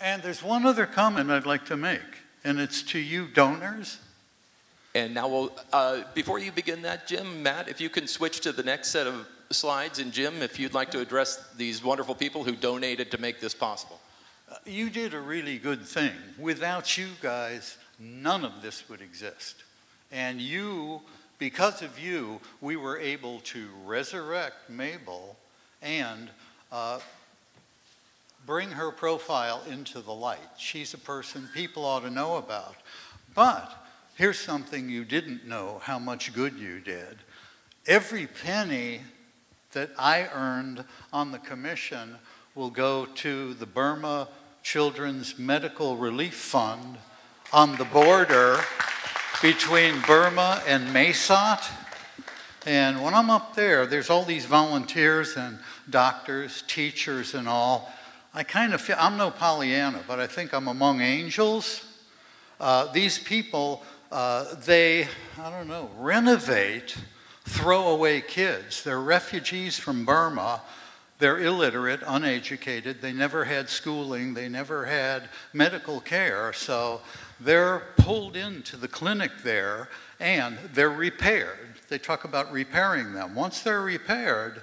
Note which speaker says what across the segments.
Speaker 1: And there's one other comment I'd like to make, and it's to you donors.
Speaker 2: And now we'll, uh, before you begin that, Jim, Matt, if you can switch to the next set of slides, and Jim, if you'd like to address these wonderful people who donated to make this possible.
Speaker 1: Uh, you did a really good thing. Without you guys, none of this would exist. And you, because of you, we were able to resurrect Mabel and uh, bring her profile into the light. She's a person people ought to know about. But here's something you didn't know how much good you did. Every penny that I earned on the commission will go to the Burma Children's Medical Relief Fund on the border between Burma and Mae Sot. And when I'm up there, there's all these volunteers and doctors, teachers, and all. I kind of feel, I'm no Pollyanna, but I think I'm among angels. Uh, these people, uh, they, I don't know, renovate throwaway kids. They're refugees from Burma. They're illiterate, uneducated. They never had schooling. They never had medical care. So they're pulled into the clinic there and they're repaired. They talk about repairing them. Once they're repaired,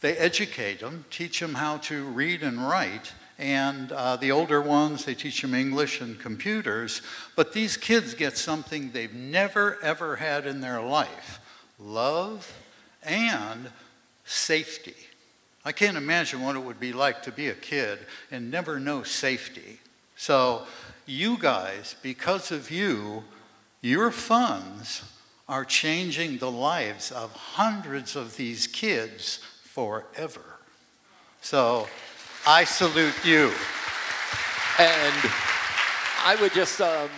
Speaker 1: they educate them, teach them how to read and write, and uh, the older ones, they teach them English and computers. But these kids get something they've never, ever had in their life love and safety. I can't imagine what it would be like to be a kid and never know safety. So, you guys, because of you, your funds are changing the lives of hundreds of these kids forever. So I salute you.
Speaker 2: And I would just um,